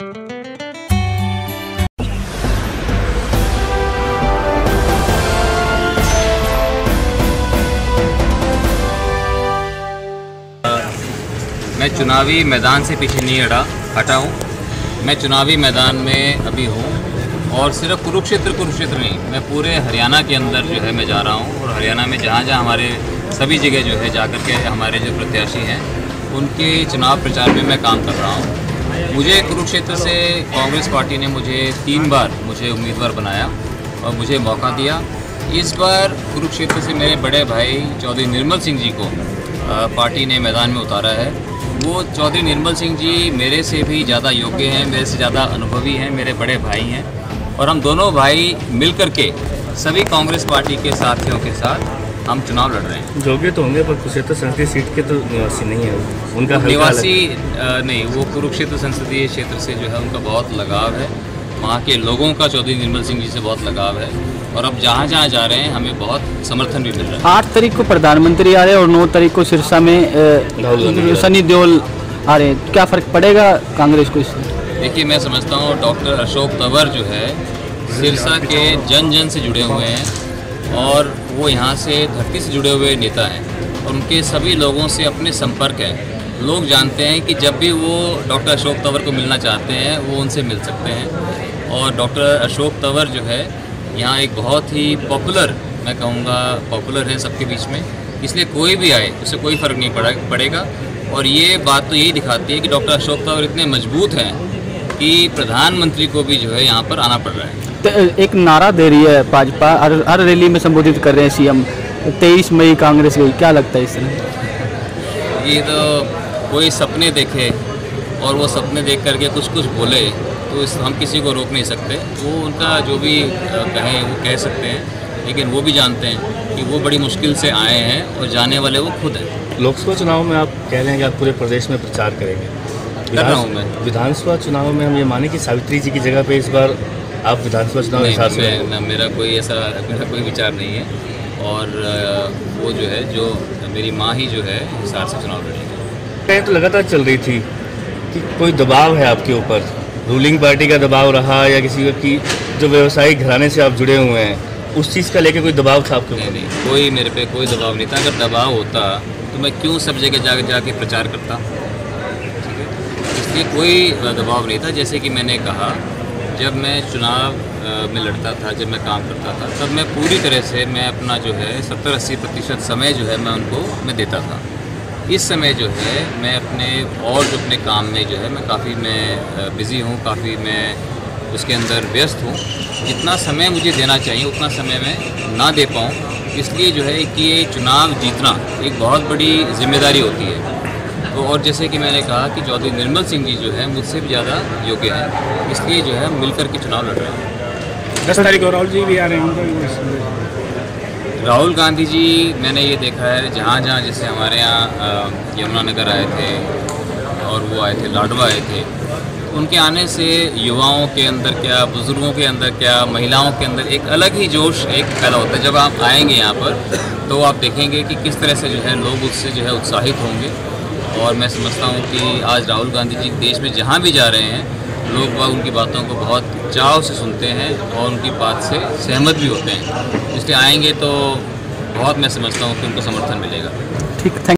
मैं चुनावी मैदान से पीछे नहीं हटा हटा हूँ। मैं चुनावी मैदान में अभी हूँ और सिर्फ़ कुरुक्षेत्र कुरुक्षेत्र नहीं, मैं पूरे हरियाणा के अंदर जो है मैं जा रहा हूँ और हरियाणा में जहाँ जहाँ हमारे सभी जगह जो है जा कर के हमारे जो प्रत्याशी हैं, उनके चुनाव प्रचार में मैं काम कर रहा हूँ। मुझे कुरुक्षेत्र से कांग्रेस पार्टी ने मुझे तीन बार मुझे उम्मीदवार बनाया और मुझे मौका दिया। इस बार कुरुक्षेत्र से मेरे बड़े भाई चौधरी निर्मल सिंह जी को पार्टी ने मैदान में उतारा है। वो चौधरी निर्मल सिंह जी मेरे से भी ज़्यादा योग्य हैं, मेरे से ज़्यादा अनुभवी हैं, मेरे बड़े भाई हैं। और हम दोनों भाई मिलकर के सभी कांग्रेस पार्टी के साथियों के साथ हम चुनाव लड़ रहे हैं। योग्य तो होंगे पर कुरुक्षेत्र संसदीय सीट के तो निवासी नहीं है। उनका निवासी नहीं वो कुरुक्षेत्र संसदीय क्षेत्र से जो है उनका बहुत लगाव है। वहाँ के लोगों का चौधरी निर्मल सिंह जी से बहुत लगाव है। और अब जहाँ जहाँ जा रहे हैं हमें बहुत समर्थन भी मिल रहा है। आठ तारीख को प्रधानमंत्री आ रहे हैं और नौ तारीख को सिरसा में सनी देओल आ रहे हैं। क्या फ़र्क पड़ेगा कांग्रेस को इससे देखिए मैं समझता हूँ डॉक्टर अशोक तंवर जो है सिरसा के जन जन से जुड़े हुए हैं। और वो यहाँ से धरती से जुड़े हुए नेता हैं। और उनके सभी लोगों से अपने संपर्क हैं। लोग जानते हैं कि जब भी वो डॉक्टर अशोक तंवर को मिलना चाहते हैं, वो उनसे मिल सकते हैं। और डॉक्टर अशोक तंवर जो है, यहाँ एक बहुत ही पॉपुलर, मैं कहूँगा पॉपुलर है सबके बीच में। इसलिए कोई भी आए उससे कोई फ़र्क नहीं पड़ा, पड़ेगा। और ये बात तो यही दिखाती है कि डॉक्टर अशोक तंवर इतने मज़बूत हैं कि प्रधानमंत्री को भी जो है यहाँ पर आना पड़ रहा है। एक नारा दे रही है भाजपा हर हर रैली में संबोधित कर रहे हैं सीएम। तेईस मई कांग्रेस गई क्या लगता है इस तरह? ये तो कोई सपने देखे और वो सपने देख करके कुछ कुछ बोले तो इस हम किसी को रोक नहीं सकते। वो उनका जो भी कहें वो कह सकते हैं। लेकिन वो भी जानते हैं कि वो बड़ी मुश्किल से आए हैं और जाने वाले वो खुद हैं। लोकसभा चुनाव में आप कह रहे हैं कि आप पूरे प्रदेश में प्रचार करेंगे। कर रहा हूँ मैं। विधानसभा चुनाव में हम ये माने कि सावित्री जी की जगह पे इस बार आप विधानसभा चुनाव के हिसाब से? न मेरा कोई ऐसा मेरा कोई विचार नहीं है। और वो जो है जो मेरी माँ ही जो है हिसार से चुनाव लड़ेगी। कहीं तो लगातार चल रही थी कि कोई दबाव है आपके ऊपर? रूलिंग पार्टी का दबाव रहा या किसी की जो व्यवसायिक घराने से आप जुड़े हुए हैं उस चीज़ का लेके कोई दबाव था आपके नहीं नहीं कोई मेरे पे कोई दबाव नहीं था। अगर दबाव होता तो मैं क्यों सब जगह जाके जाके प्रचार करता? ठीक है? इसलिए कोई दबाव नहीं था। जैसे कि मैंने कहा जब मैं चुनाव में लड़ता था, जब मैं काम करता था, तब मैं पूरी तरह से, मैं अपना जो है, सत्तर अस्सी प्रतिशत समय जो है, मैं उनको, मैं देता था। इस समय जो है, मैं अपने और जो अपने काम में जो है, मैं काफ़ी, मैं बिज़ी हूँ, काफ़ी मैं उसके अंदर व्यस्त हूँ। जितना समय मुझे देना चाहिए, उतना समय मैं ना दे पाऊँ। इसलिए जो है कि ये चुनाव जीतना एक बहुत बड़ी ज़िम्मेदारी होती है। तो और जैसे कि मैंने कहा कि चौधरी निर्मल सिंह जी जो है मुझसे भी ज़्यादा योग्य हैं इसलिए जो है मिलकर के चुनाव लड़ रहे हैं। दस तारीख को राहुल जी भी आ रहे हैं राहुल गांधी जी मैंने ये देखा है जहाँ जहाँ जैसे हमारे यहाँ यमुनानगर आए थे और वो आए थे लाडवा आए थे उनके आने से युवाओं के अंदर क्या बुज़ुर्गों के अंदर क्या महिलाओं के अंदर एक अलग ही जोश एक पैदा होता है। जब आप आएँगे यहाँ पर तो आप देखेंगे कि किस तरह से जो है लोग उससे जो है उत्साहित होंगे। और मैं समझता हूँ कि आज राहुल गांधी जी देश में जहाँ भी जा रहे हैं, लोग वह उनकी बातों को बहुत चाव से सुनते हैं और उनकी बात से सहमत भी होते हैं। इसलिए आएँगे तो बहुत मैं समझता हूँ कि उनको समर्थन मिलेगा। ठीक थैंक